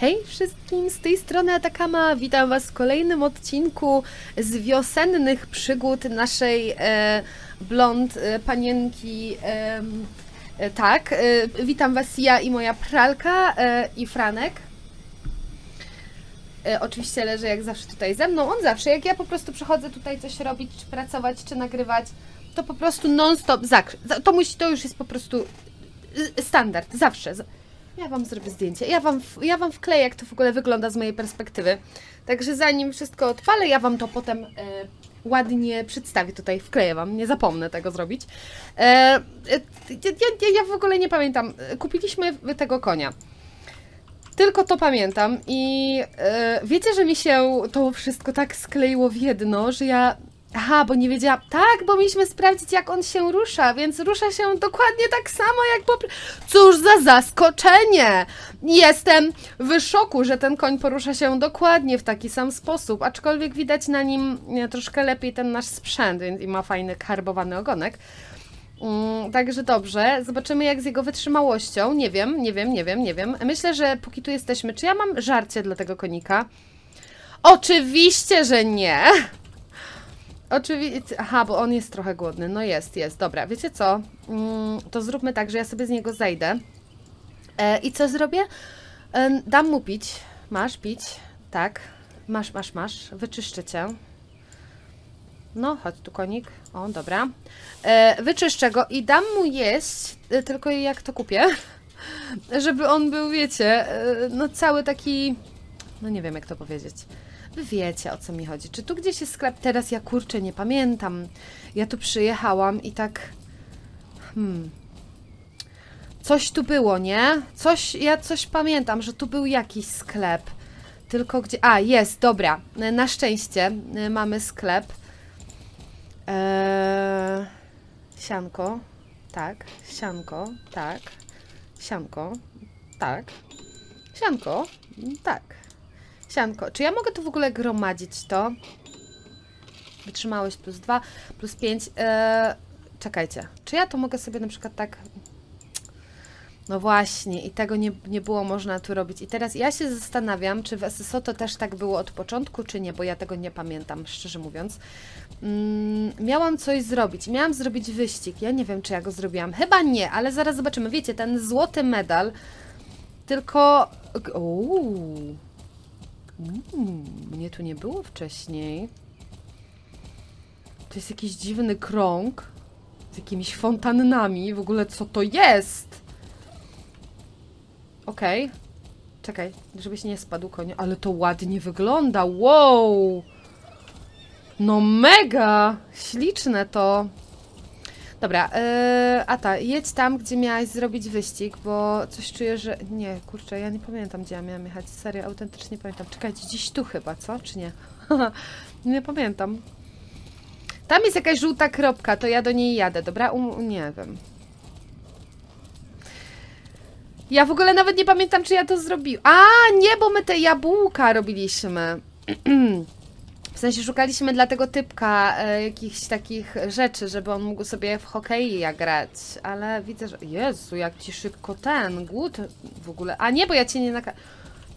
Hej wszystkim, z tej strony Atakama, witam was w kolejnym odcinku z wiosennych przygód naszej e, blond e, panienki. E, tak, e, witam was ja i moja pralka e, i Franek. E, oczywiście leży jak zawsze tutaj ze mną, on zawsze, jak ja po prostu przychodzę tutaj coś robić, czy pracować, czy nagrywać, to po prostu non-stop To, musi, to już jest po prostu y, standard, zawsze. Ja wam zrobię zdjęcie. Ja wam, ja wam wkleję, jak to w ogóle wygląda z mojej perspektywy. Także zanim wszystko odpalę, ja wam to potem e, ładnie przedstawię tutaj. Wkleję wam, nie zapomnę tego zrobić. E, e, ja, ja, ja w ogóle nie pamiętam. E, Kupiliśmy tego konia. Tylko to pamiętam i e, wiecie, że mi się to wszystko tak skleiło w jedno, że ja. Aha, bo nie wiedziałam. Tak, bo mieliśmy sprawdzić, jak on się rusza, więc rusza się dokładnie tak samo jak po. Cóż za zaskoczenie! Jestem w szoku, że ten koń porusza się dokładnie w taki sam sposób, aczkolwiek widać na nim troszkę lepiej ten nasz sprzęt więc i ma fajny karbowany ogonek. Mm, także dobrze, zobaczymy jak z jego wytrzymałością. Nie wiem, nie wiem, nie wiem, nie wiem. Myślę, że póki tu jesteśmy, czy ja mam żarcie dla tego konika? Oczywiście, że nie. Oczywiście. Aha, bo on jest trochę głodny. No jest, jest. Dobra, wiecie co? Mm, to zróbmy tak, że ja sobie z niego zejdę. E, I co zrobię? E, dam mu pić. Masz pić. Tak. Masz, masz, masz. Wyczyszczę cię. No, chodź tu konik. O, dobra. E, wyczyszczę go i dam mu jeść, e, tylko jak to kupię, żeby on był, wiecie, e, no cały taki, no nie wiem jak to powiedzieć. Wy wiecie o co mi chodzi. Czy tu gdzieś jest sklep? Teraz ja kurczę nie pamiętam. Ja tu przyjechałam i tak. Hmm. Coś tu było, nie? Coś, ja coś pamiętam, że tu był jakiś sklep. Tylko gdzie. A, jest, dobra. Na szczęście e, mamy sklep. Eee, sianko, tak, sianko, tak, sianko, tak, sianko, tak, sianko. Czy ja mogę tu w ogóle gromadzić to? Wytrzymałeś plus 2, plus 5. Eee, czekajcie, czy ja to mogę sobie na przykład tak... No właśnie, i tego nie, nie było można tu robić. I teraz ja się zastanawiam, czy w SSO to też tak było od początku, czy nie, bo ja tego nie pamiętam, szczerze mówiąc. Mm, miałam coś zrobić. Miałam zrobić wyścig. Ja nie wiem, czy ja go zrobiłam. Chyba nie, ale zaraz zobaczymy. Wiecie, ten złoty medal. Tylko. Uuu. Mm, mnie tu nie było wcześniej. To jest jakiś dziwny krąg z jakimiś fontannami. W ogóle co to jest? Okej. Czekaj, żebyś nie spadł konie. Ale to ładnie wygląda. Wow! No mega! Śliczne to. Dobra, yy, Ata, jedź tam, gdzie miałaś zrobić wyścig, bo coś czuję, że... Nie, kurczę, ja nie pamiętam, gdzie ja miałam jechać. Serio, autentycznie nie pamiętam. Czekajcie, gdzieś tu chyba, co? Czy nie? nie pamiętam. Tam jest jakaś żółta kropka, to ja do niej jadę, dobra? Um, nie wiem. Ja w ogóle nawet nie pamiętam, czy ja to zrobiłam. A, nie, bo my te jabłka robiliśmy. W sensie szukaliśmy dla tego typka e, jakichś takich rzeczy, żeby on mógł sobie w hokeja grać, ale widzę, że... Jezu, jak ci szybko ten, głód w ogóle... A nie, bo ja cię nie naka...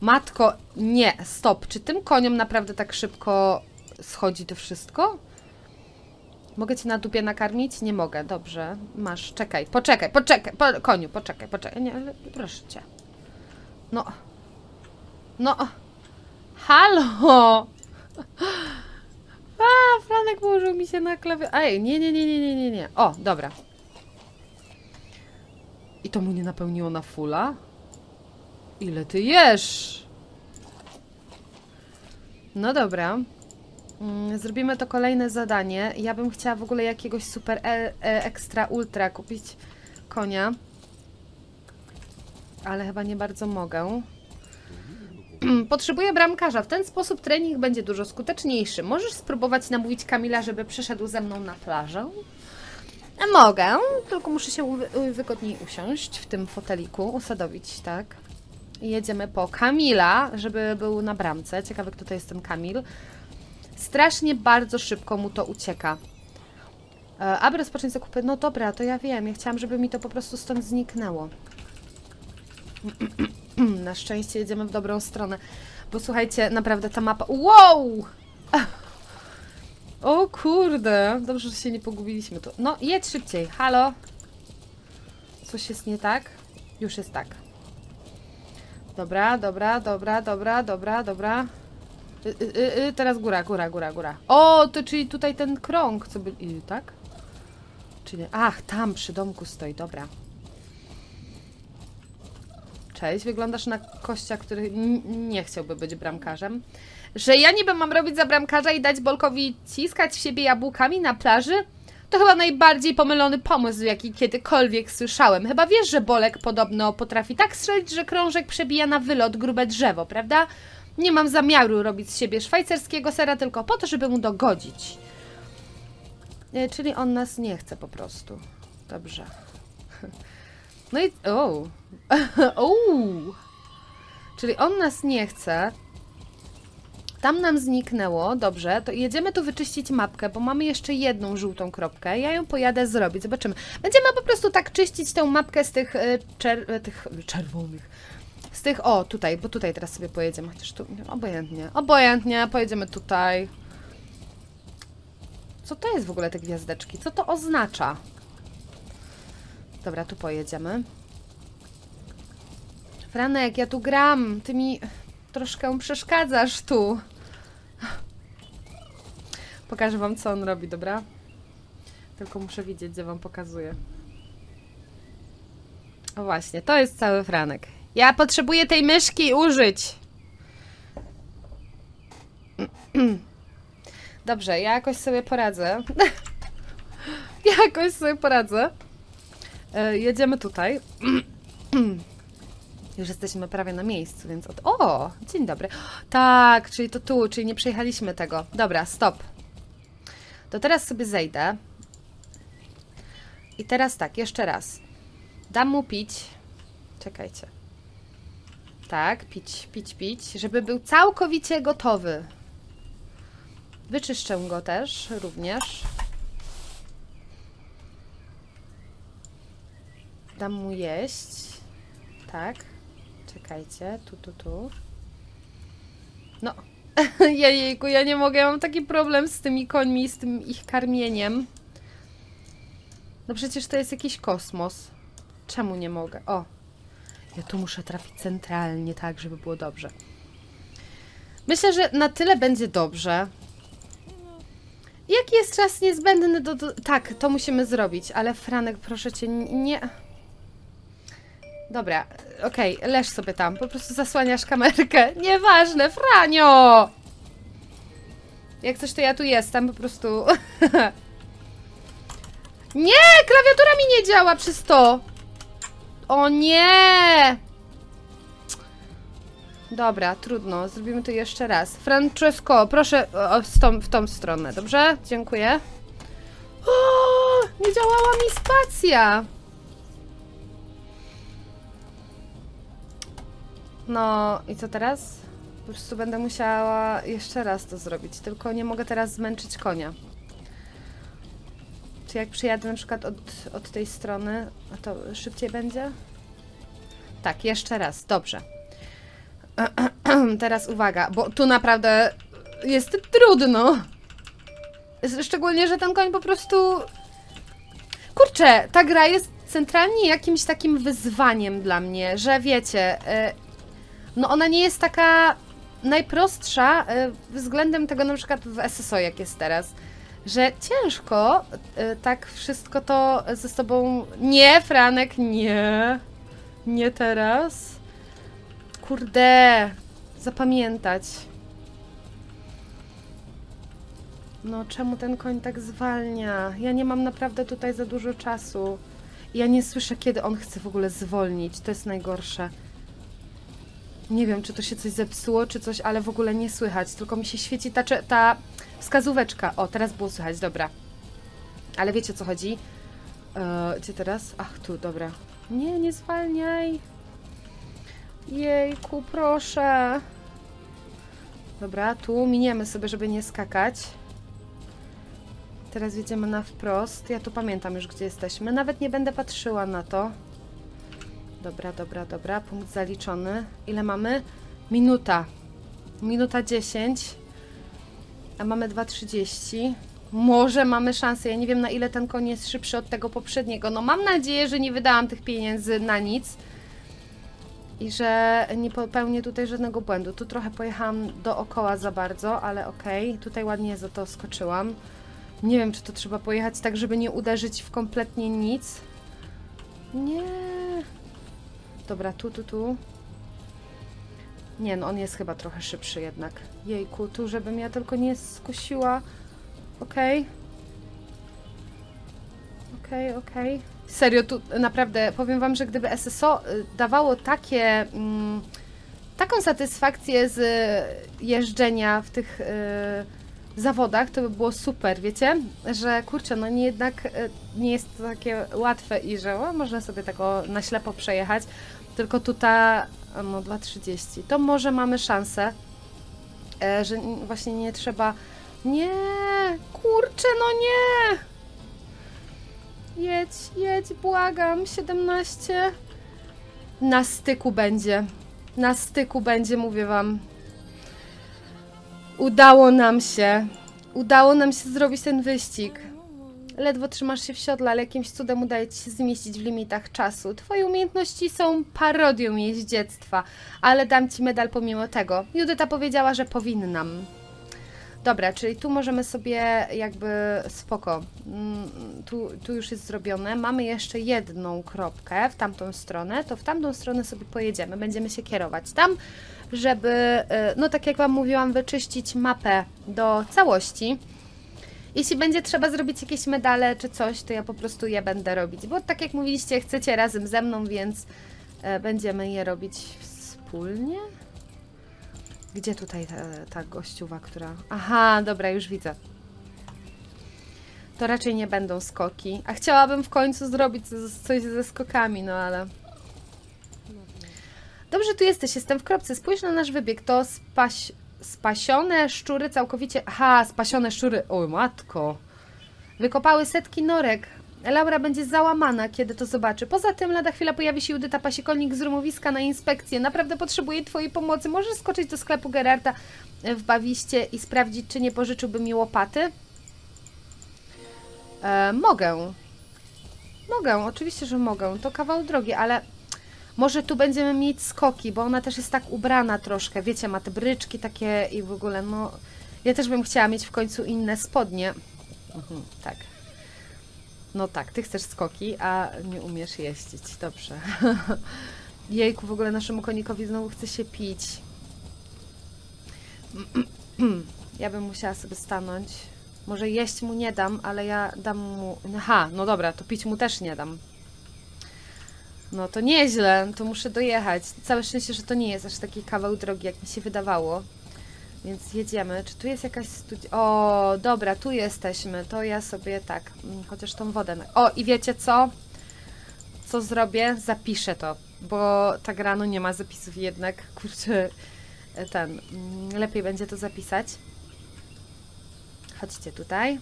Matko, nie, stop. Czy tym koniom naprawdę tak szybko schodzi to wszystko? Mogę cię na dupie nakarmić? Nie mogę, dobrze. Masz, czekaj, poczekaj, poczekaj, po, koniu, poczekaj, poczekaj. Nie, ale proszę cię. No. No. Halo! Franek położył mi się na klawie. Ej, nie, nie, nie, nie, nie, nie, nie. O, dobra. I to mu nie napełniło na fula? Ile ty jesz? No dobra. Mm, Zrobimy to kolejne zadanie. Ja bym chciała w ogóle jakiegoś super e, e, ultra kupić konia. Ale chyba nie bardzo mogę. Potrzebuję bramkarza. W ten sposób trening będzie dużo skuteczniejszy. Możesz spróbować namówić Kamila, żeby przyszedł ze mną na plażę? E, Mogę, tylko muszę się uwy- wygodniej usiąść w tym foteliku, usadowić, tak. Jedziemy po Kamila, żeby był na bramce. Ciekawe, kto to jest ten Kamil. Strasznie bardzo szybko mu to ucieka. E, aby rozpocząć zakupy, no dobra, to ja wiem. Ja chciałam, żeby mi to po prostu stąd zniknęło. Na szczęście jedziemy w dobrą stronę. Bo słuchajcie, naprawdę ta mapa... Wow! O kurde, dobrze, że się nie pogubiliśmy tu. No, jedź szybciej, halo? Coś jest nie tak? Już jest tak. Dobra, dobra, dobra, dobra, dobra, dobra. Y, y, y, y, teraz góra, góra, góra, góra. O, to czyli tutaj ten krąg, co by... Tak? Czy nie? Ach, tam przy domku stoi, dobra. Cześć, wyglądasz na kościa, który nie chciałby być bramkarzem. Że ja niby mam robić za bramkarza i dać Bolkowi ciskać w siebie jabłkami na plaży? To chyba najbardziej pomylony pomysł, jaki kiedykolwiek słyszałem. Chyba wiesz, że Bolek podobno potrafi tak strzelić, że krążek przebija na wylot grube drzewo, prawda? Nie mam zamiaru robić z siebie szwajcarskiego sera tylko po to, żeby mu dogodzić. E, Czyli on nas nie chce po prostu. Dobrze. No i... O! o! Czyli on nas nie chce. Tam nam zniknęło, dobrze, to jedziemy tu wyczyścić mapkę, bo mamy jeszcze jedną żółtą kropkę. Ja ją pojadę zrobić, zobaczymy. Będziemy po prostu tak czyścić tę mapkę z tych, e, czer e, tych czerwonych. Z tych, o, tutaj, bo tutaj teraz sobie pojedziemy, chociaż tu, obojętnie, obojętnie, pojedziemy tutaj. Co to jest w ogóle te gwiazdeczki? Co to oznacza? Dobra, tu pojedziemy. Franek, ja tu gram. Ty mi troszkę przeszkadzasz tu. Pokażę wam, co on robi, dobra? Tylko muszę widzieć, gdzie wam pokazuję. O właśnie, to jest cały Franek. Ja potrzebuję tej myszki użyć. Dobrze, ja jakoś sobie poradzę. jakoś sobie poradzę. E, jedziemy tutaj. Już jesteśmy prawie na miejscu, więc od... O! Dzień dobry. Tak, czyli to tu, czyli nie przejechaliśmy tego. Dobra, stop. To teraz sobie zejdę. I teraz tak, jeszcze raz. Dam mu pić. Czekajcie. Tak, pić, pić, pić, żeby był całkowicie gotowy. Wyczyszczę go też, również. Dam mu jeść. Tak. Czekajcie, tu, tu, tu. No. Jejku, ja nie mogę, ja mam taki problem z tymi końmi, z tym ich karmieniem. No przecież to jest jakiś kosmos. Czemu nie mogę? O. Ja tu muszę trafić centralnie, tak, żeby było dobrze. Myślę, że na tyle będzie dobrze. Jaki jest czas niezbędny do, do... Tak, to musimy zrobić, ale Franek, proszę cię, nie... Dobra, okej, leż sobie tam, po prostu zasłaniasz kamerkę. Nieważne, Franio! Jak coś, to ja tu jestem, po prostu... nie! Klawiatura mi nie działa przez to! O nie! Dobra, trudno. Zrobimy to jeszcze raz. Francesco, proszę o, w, tą, w tą stronę, dobrze? Dziękuję. O, nie działała mi spacja! No i co teraz? Po prostu będę musiała jeszcze raz to zrobić, tylko nie mogę teraz zmęczyć konia. Czy jak przyjadę na przykład od, od tej strony, to szybciej będzie? Tak, jeszcze raz, dobrze. Teraz uwaga, bo tu naprawdę jest trudno. Szczególnie, że ten koń po prostu... Kurczę, ta gra jest centralnie jakimś takim wyzwaniem dla mnie, że wiecie, y, no ona nie jest taka najprostsza y, względem tego na przykład w SSO jak jest teraz, że ciężko y, tak wszystko to ze sobą... Nie, Franek, nie. Nie teraz. Kurde, zapamiętać. No, czemu ten koń tak zwalnia? Ja nie mam naprawdę tutaj za dużo czasu. Ja nie słyszę, kiedy on chce w ogóle zwolnić. To jest najgorsze. Nie wiem, czy to się coś zepsuło, czy coś, ale w ogóle nie słychać. Tylko mi się świeci ta, ta wskazóweczka. O, teraz było słychać, dobra. Ale wiecie, o co chodzi? E, gdzie teraz? Ach, tu, dobra. Nie, nie zwalniaj. Jejku, proszę. Dobra, tu miniemy sobie, żeby nie skakać. Teraz jedziemy na wprost. Ja tu pamiętam już, gdzie jesteśmy. Nawet nie będę patrzyła na to. Dobra, dobra, dobra. Punkt zaliczony. Ile mamy? Minuta. Minuta 10. A mamy 2.30. Może mamy szansę. Ja nie wiem na ile ten koń jest szybszy od tego poprzedniego. No mam nadzieję, że nie wydałam tych pieniędzy na nic. I że nie popełnię tutaj żadnego błędu. Tu trochę pojechałam dookoła za bardzo, ale okej. Okay. Tutaj ładnie za to skoczyłam. Nie wiem, czy to trzeba pojechać tak, żeby nie uderzyć w kompletnie nic. Nie. Dobra, tu, tu, tu. Nie, no on jest chyba trochę szybszy jednak. Jejku, tu żebym ja tylko nie skusiła. Okej. Okay. Okej, okay, okej. Okay. Serio, tu naprawdę powiem wam, że gdyby SSO y, dawało takie... Mm, taką satysfakcję z jeżdżenia w tych... Yy, zawodach, to by było super, wiecie? Że kurczę, no nie jednak e, nie jest to takie łatwe i że o, można sobie tego na ślepo przejechać, tylko tutaj no 2.30. To może mamy szansę, e, że właśnie nie trzeba nie, kurczę, no nie! Jedź, jedź, błagam, 17. Na styku będzie. Na styku będzie, mówię wam. Udało nam się. Udało nam się zrobić ten wyścig. Ledwo trzymasz się w siodle, ale jakimś cudem udaje Ci się zmieścić w limitach czasu. Twoje umiejętności są parodią jeździectwa, ale dam Ci medal pomimo tego. Judyta powiedziała, że powinnam. Dobra, czyli tu możemy sobie jakby spoko. Mm, tu, tu już jest zrobione. Mamy jeszcze jedną kropkę w tamtą stronę, to w tamtą stronę sobie pojedziemy. Będziemy się kierować tam żeby, y, no tak jak Wam mówiłam, wyczyścić mapę do całości. Jeśli będzie trzeba zrobić jakieś medale czy coś, to ja po prostu je będę robić, bo tak jak mówiliście, chcecie razem ze mną, więc y, będziemy je robić wspólnie. Gdzie tutaj ta, ta gościuwa, która... Aha, dobra, już widzę. To raczej nie będą skoki. A chciałabym w końcu zrobić coś ze skokami, no ale... Dobrze tu jesteś, jestem w kropce. Spójrz na nasz wybieg. To spaś... spasione szczury całkowicie... Aha, spasione szczury. Oj, matko. Wykopały setki norek. Laura będzie załamana, kiedy to zobaczy. Poza tym lada chwila pojawi się Judyta Pasikolnik z rumowiska na inspekcję. Naprawdę potrzebuję Twojej pomocy. Możesz skoczyć do sklepu Gerarda w Bawiście i sprawdzić, czy nie pożyczyłby mi łopaty? E, mogę. Mogę, oczywiście, że mogę. To kawał drogi, ale może tu będziemy mieć skoki, bo ona też jest tak ubrana troszkę. Wiecie, ma te bryczki takie i w ogóle, no... Ja też bym chciała mieć w końcu inne spodnie. Mhm, tak. No tak, ty chcesz skoki, a nie umiesz jeździć. Dobrze. Jejku, w ogóle naszemu konikowi znowu chce się pić. ja bym musiała sobie stanąć. Może jeść mu nie dam, ale ja dam mu... Aha, no dobra, to pić mu też nie dam. No to nieźle, to muszę dojechać. Całe szczęście, że to nie jest aż taki kawał drogi, jak mi się wydawało. Więc jedziemy. Czy tu jest jakaś studia? O, dobra, tu jesteśmy. To ja sobie tak, mm, chociaż tą wodę... O, i wiecie co? Co zrobię? Zapiszę to, bo tak rano nie ma zapisów jednak. Kurczę, e, ten... Mm, lepiej będzie to zapisać. Chodźcie tutaj.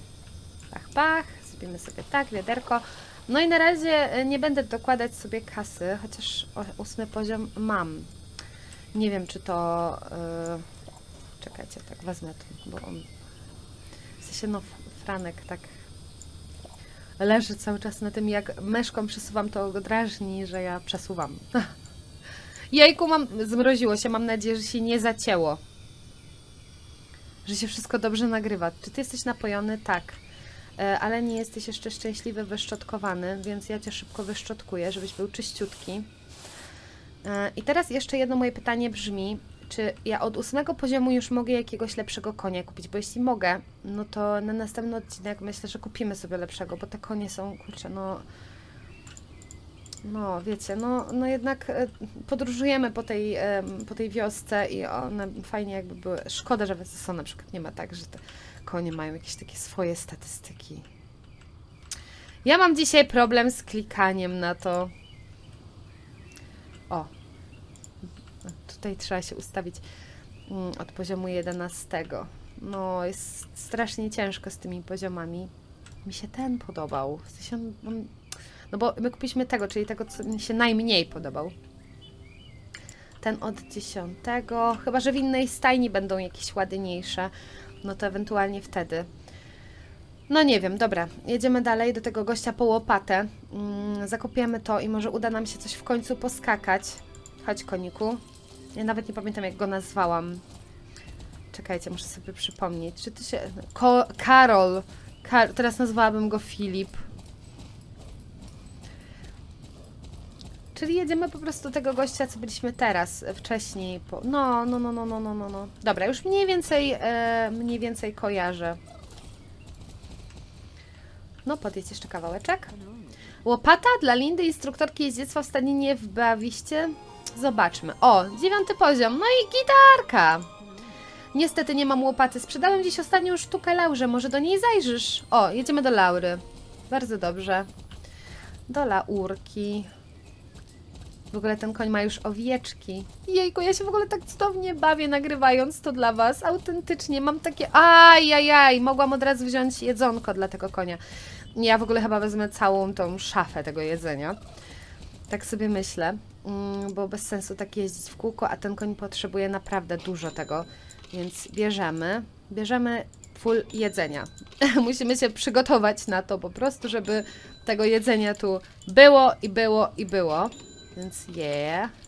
Pach, pach. Zrobimy sobie tak, wiaderko. No i na razie e, nie będę dokładać sobie kasy, chociaż ósmy poziom mam. Nie wiem, czy to... Yy... Czekajcie, tak wezmę to, bo on... W sensie, no, Franek tak leży cały czas na tym, jak myszką przesuwam, to go drażni, że ja przesuwam. Jejku, mam... Zmroziło się, mam nadzieję, że się nie zacięło. Że się wszystko dobrze nagrywa. Czy ty jesteś napojony? Tak. E, ale nie jesteś jeszcze szczęśliwy, wyszczotkowany, więc ja Cię szybko wyszczotkuję, żebyś był czyściutki. E, I teraz jeszcze jedno moje pytanie brzmi, czy ja od ósmego poziomu już mogę jakiegoś lepszego konia kupić? Bo jeśli mogę, no to na następny odcinek myślę, że kupimy sobie lepszego, bo te konie są, kurczę, no... No, wiecie, no, no jednak e, podróżujemy po tej, po tej wiosce i one fajnie jakby były. Szkoda, że w SSO na przykład nie ma tak, że te konie mają jakieś takie swoje statystyki. Ja mam dzisiaj problem z klikaniem na to. O. Tutaj trzeba się ustawić mm, od poziomu 11. No, jest strasznie ciężko z tymi poziomami. Mi się ten podobał. W sensie on, on, No bo my kupiliśmy tego, czyli tego, co mi się najmniej podobał. Ten od dziesiątego. Chyba, że w innej stajni będą jakieś ładniejsze. No to ewentualnie wtedy. No nie wiem, dobra. Jedziemy dalej do tego gościa po łopatę. Mm, to i może uda nam się coś w końcu poskakać. Chodź, koniku. Ja nawet nie pamiętam, jak go nazwałam. Czekajcie, muszę sobie przypomnieć. Czy ty się... Ko Karol. Kar teraz nazwałabym go Filip. Czyli jedziemy po prostu tego gościa, co byliśmy teraz, e, wcześniej. Po... No, no, no, no, no, no, no, no. Dobra, już mniej więcej, e, mniej więcej kojarzę. No, podjedź jeszcze kawałeczek. Łopata dla Lindy, instruktorki jeździectwa w Staninie w Bawiście. Zobaczmy. O, dziewiąty poziom. No i gitarka. Niestety nie mam łopaty. Sprzedałem dziś ostatnią sztukę Laurze. Może do niej zajrzysz? O, jedziemy do Laury. Bardzo dobrze. Do Laurki. W ogóle ten koń ma już owieczki. Jejku, ja się w ogóle tak cudownie bawię nagrywając to dla Was. Autentycznie mam takie... Ajajaj, mogłam od razu wziąć jedzonko dla tego konia. Ja w ogóle chyba wezmę całą tą szafę tego jedzenia. Tak sobie myślę, mm, bo bez sensu tak jeździć w kółko, a ten koń potrzebuje naprawdę dużo tego. Więc bierzemy, bierzemy full jedzenia. Musimy się przygotować na to po prostu, żeby tego jedzenia tu było i było i było. Więc yeah.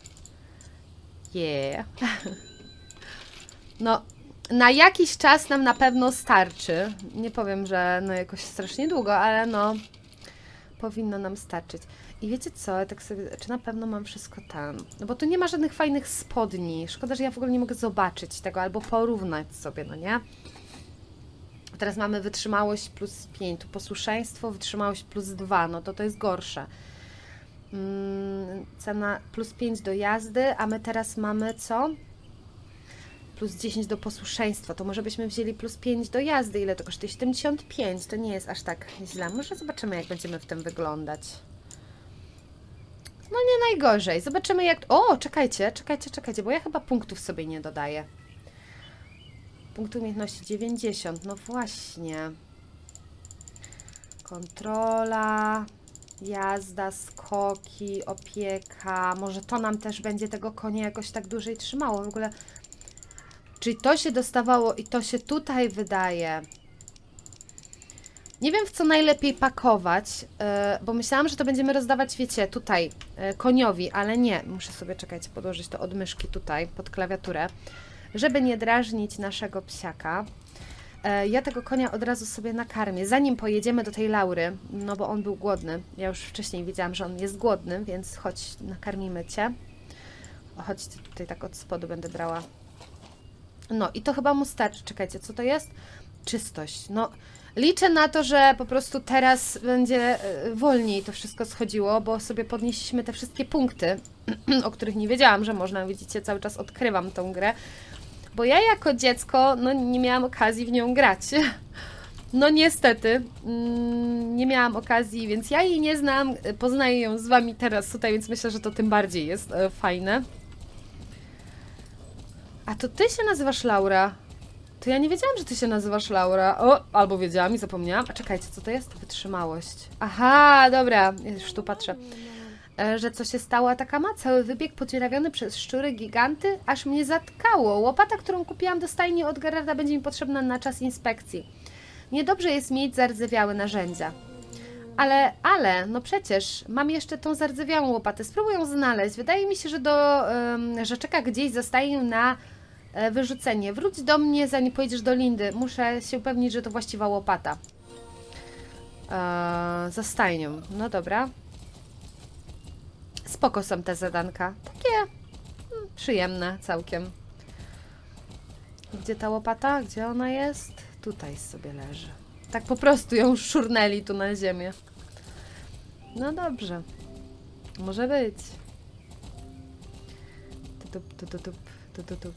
Yeah. No, na jakiś czas nam na pewno starczy. Nie powiem, że no jakoś strasznie długo, ale no powinno nam starczyć. I wiecie co, ja tak sobie, czy na pewno mam wszystko tam? No bo tu nie ma żadnych fajnych spodni. Szkoda, że ja w ogóle nie mogę zobaczyć tego albo porównać sobie, no nie? Teraz mamy wytrzymałość plus 5, tu posłuszeństwo, wytrzymałość plus 2, no to to jest gorsze. Hmm, cena plus 5 do jazdy, a my teraz mamy co? Plus 10 do posłuszeństwa, to może byśmy wzięli plus 5 do jazdy, ile to kosztuje? 75, to nie jest aż tak źle. Może zobaczymy, jak będziemy w tym wyglądać. No nie najgorzej. Zobaczymy jak... O, czekajcie, czekajcie, czekajcie, bo ja chyba punktów sobie nie dodaję. Punkt umiejętności 90, no właśnie. Kontrola, jazda, skoki, opieka. Może to nam też będzie tego konia jakoś tak dłużej trzymało. W ogóle, czyli to się dostawało i to się tutaj wydaje. Nie wiem, w co najlepiej pakować, e, bo myślałam, że to będziemy rozdawać, wiecie, tutaj e, koniowi, ale nie. Muszę sobie, czekajcie, podłożyć to od myszki tutaj, pod klawiaturę, żeby nie drażnić naszego psiaka. E, ja tego konia od razu sobie nakarmię, zanim pojedziemy do tej Laury, no bo on był głodny. Ja już wcześniej wiedziałam, że on jest głodny, więc chodź, nakarmimy Cię. Chodź, tutaj tak od spodu będę brała. No i to chyba mu starczy. Czekajcie, co to jest? Czystość. No, Liczę na to, że po prostu teraz będzie e, wolniej to wszystko schodziło, bo sobie podnieśliśmy te wszystkie punkty, o których nie wiedziałam, że można, widzicie, cały czas odkrywam tą grę, bo ja jako dziecko, no nie miałam okazji w nią grać. No niestety, mm, nie miałam okazji, więc ja jej nie znam, poznaję ją z Wami teraz tutaj, więc myślę, że to tym bardziej jest e, fajne. A to Ty się nazywasz Laura. To ja nie wiedziałam, że ty się nazywasz Laura. O, albo wiedziałam i zapomniałam. A czekajcie, co to jest? Wytrzymałość. Aha, dobra, już tu patrzę. E, że co się stało, a taka ma cały wybieg podziurawiony przez szczury giganty, aż mnie zatkało. Łopata, którą kupiłam do stajni od Gerarda będzie mi potrzebna na czas inspekcji. Niedobrze jest mieć zardzewiałe narzędzia. Ale, ale, no przecież mam jeszcze tą zardzewiałą łopatę. Spróbuję ją znaleźć. Wydaje mi się, że do, że czeka gdzieś zostaje na E, wyrzucenie. Wróć do mnie, zanim pojedziesz do Lindy. Muszę się upewnić, że to właściwa łopata. Eee, za stajnią. No dobra. Spoko są te zadanka. Takie hmm, przyjemne całkiem. Gdzie ta łopata? Gdzie ona jest? Tutaj sobie leży. Tak po prostu ją szurnęli tu na ziemię. No dobrze. Może być. Tutup, tutup, tutup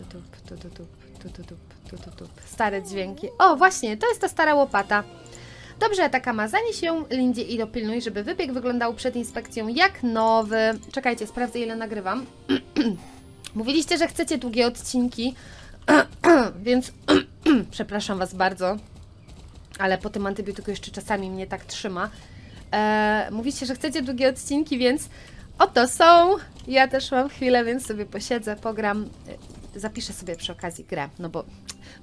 tutup, tutup, tutup, tutup. Stare dźwięki. O, właśnie, to jest ta stara łopata. Dobrze, taka ma. Zanieś ją Lindzie i dopilnuj, żeby wybieg wyglądał przed inspekcją jak nowy. Czekajcie, sprawdzę ile nagrywam. Mówiliście, że chcecie długie odcinki, więc przepraszam Was bardzo, ale po tym antybiotyku jeszcze czasami mnie tak trzyma. E, mówicie, że chcecie długie odcinki, więc oto są. Ja też mam chwilę, więc sobie posiedzę, pogram. E, Zapiszę sobie przy okazji grę, no bo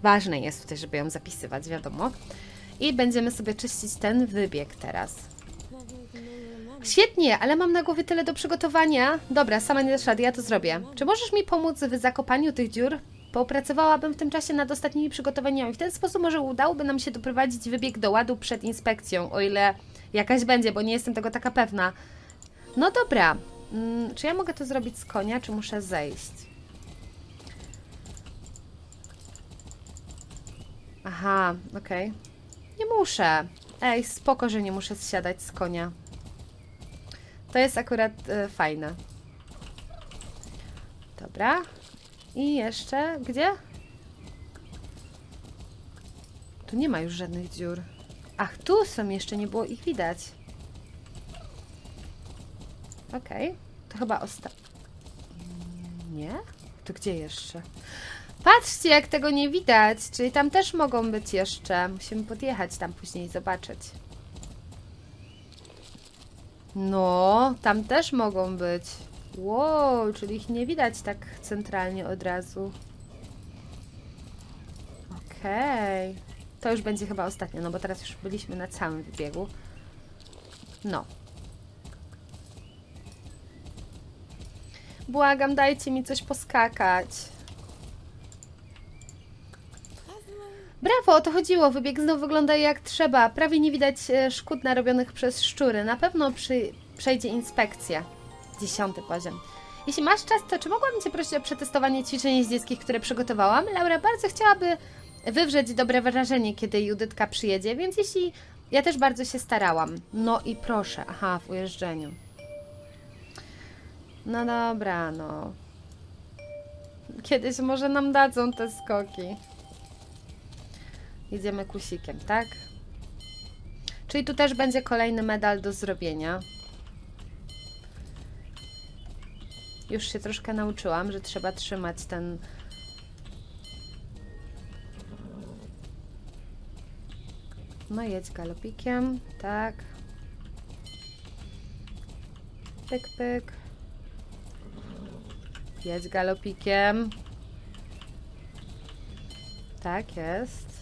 ważne jest tutaj, żeby ją zapisywać, wiadomo. I będziemy sobie czyścić ten wybieg teraz. Świetnie, ale mam na głowie tyle do przygotowania. Dobra, sama nie dasz rady, ja to zrobię. Czy możesz mi pomóc w zakopaniu tych dziur? Popracowałabym w tym czasie nad ostatnimi przygotowaniami. W ten sposób może udałoby nam się doprowadzić wybieg do ładu przed inspekcją, o ile jakaś będzie, bo nie jestem tego taka pewna. No dobra, mm, czy ja mogę to zrobić z konia, czy muszę zejść? Aha, okej. Nie muszę. Ej, spoko, że nie muszę zsiadać z konia. To jest akurat e, fajne. Dobra. I jeszcze, gdzie? Tu nie ma już żadnych dziur. Ach, tu są, jeszcze nie było ich widać. Okej. To chyba osta... Nie? To gdzie jeszcze? Patrzcie, jak tego nie widać. Czyli tam też mogą być jeszcze. Musimy podjechać tam później i zobaczyć. No, tam też mogą być. Wow, czyli ich nie widać tak centralnie od razu. Okej. To już będzie chyba ostatnie, no bo teraz już byliśmy na całym wybiegu. No. Błagam, dajcie mi coś poskakać. Brawo, o to chodziło. Wybieg znów wygląda jak trzeba. Prawie nie widać e, szkód narobionych przez szczury. Na pewno przy, przejdzie inspekcja. Dziesiąty poziom. Jeśli masz czas, to czy mogłabym Cię prosić o przetestowanie ćwiczeń jeździeckich, które przygotowałam? Laura bardzo chciałaby wywrzeć dobre wrażenie, kiedy Judytka przyjedzie, więc jeśli... Ja też bardzo się starałam. No i proszę. Aha, w ujeżdżeniu. No dobra, no. Kiedyś może nam dadzą te skoki. Jedziemy kusikiem, tak? Czyli tu też będzie kolejny medal do zrobienia. Już się troszkę nauczyłam, że trzeba trzymać ten... No jedź galopikiem, tak. Pyk, pyk. Jedź galopikiem. Tak jest.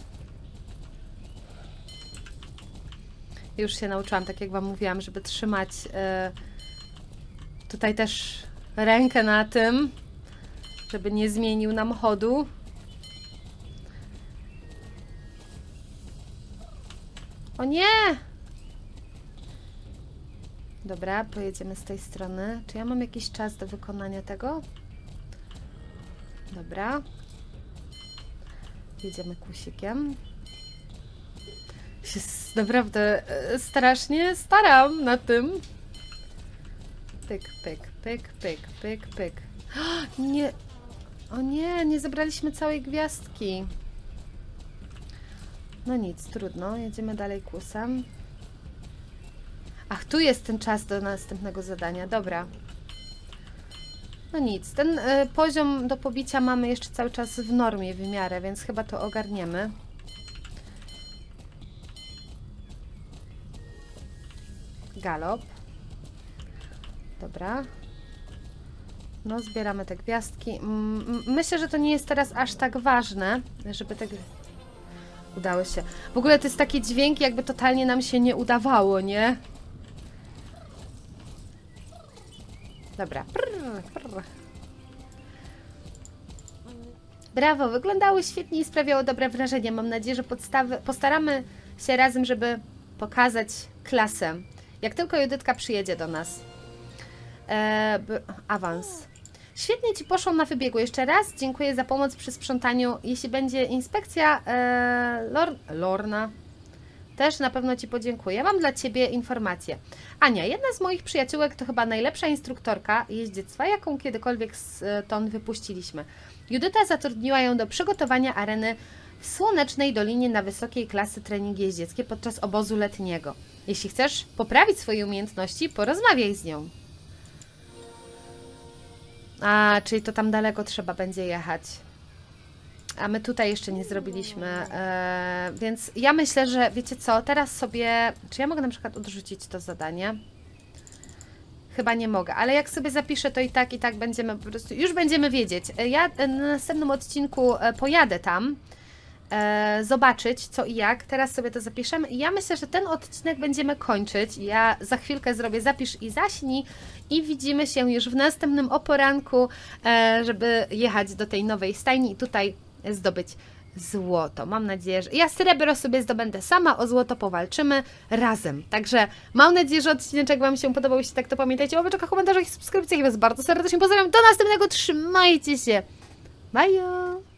Już się nauczyłam, tak jak Wam mówiłam, żeby trzymać e, tutaj też rękę na tym, żeby nie zmienił nam chodu. O nie! Dobra, pojedziemy z tej strony. Czy ja mam jakiś czas do wykonania tego? Dobra. Jedziemy kusikiem. Się naprawdę e, strasznie staram na tym. Pyk, pyk, pyk, pyk, pyk, pyk. Nie. O nie, nie zebraliśmy całej gwiazdki. No nic, trudno. Jedziemy dalej kusem. Ach, tu jest ten czas do następnego zadania. Dobra. No nic, ten y, poziom do pobicia mamy jeszcze cały czas w normie, w miarę, więc chyba to ogarniemy. Galop. Dobra. No, zbieramy te gwiazdki. Myślę, że to nie jest teraz aż tak ważne, żeby te... Udało się. W ogóle to jest taki dźwięk, jakby totalnie nam się nie udawało, nie? Dobra. Prr, prr. Brawo, wyglądały świetnie i sprawiało dobre wrażenie. Mam nadzieję, że podstawy, postaramy się razem, żeby pokazać klasę. Jak tylko Judytka przyjedzie do nas. Eee, awans. Świetnie Ci poszło na wybiegu. Jeszcze raz dziękuję za pomoc przy sprzątaniu. Jeśli będzie inspekcja e, Lor Lorna, też na pewno Ci podziękuję. Mam dla Ciebie informację. Ania, jedna z moich przyjaciółek to chyba najlepsza instruktorka jeździectwa, jaką kiedykolwiek stąd wypuściliśmy. Judyta zatrudniła ją do przygotowania areny w Słonecznej Dolinie na wysokiej klasy treningi jeździeckie podczas obozu letniego. Jeśli chcesz poprawić swoje umiejętności, porozmawiaj z nią. A, czyli to tam daleko trzeba będzie jechać. A my tutaj jeszcze nie zrobiliśmy, e, więc ja myślę, że wiecie co, teraz sobie, czy ja mogę na przykład odrzucić to zadanie? Chyba nie mogę, ale jak sobie zapiszę, to i tak, i tak będziemy po prostu, już będziemy wiedzieć. E, Ja e, na następnym odcinku pojadę tam, e, zobaczyć co i jak. Teraz sobie to zapiszemy. Ja myślę, że ten odcinek będziemy kończyć. Ja za chwilkę zrobię zapisz i zaśnij i widzimy się już w następnym oporanku, e, żeby jechać do tej nowej stajni i tutaj zdobyć złoto. Mam nadzieję, że ja srebro sobie zdobędę sama, o złoto powalczymy razem. Także mam nadzieję, że odcineczek Wam się podobał. Jeśli tak, to pamiętajcie o łapeczkach, komentarzach i subskrypcjach. I Was bardzo serdecznie pozdrawiam. Do następnego. Trzymajcie się. Bye!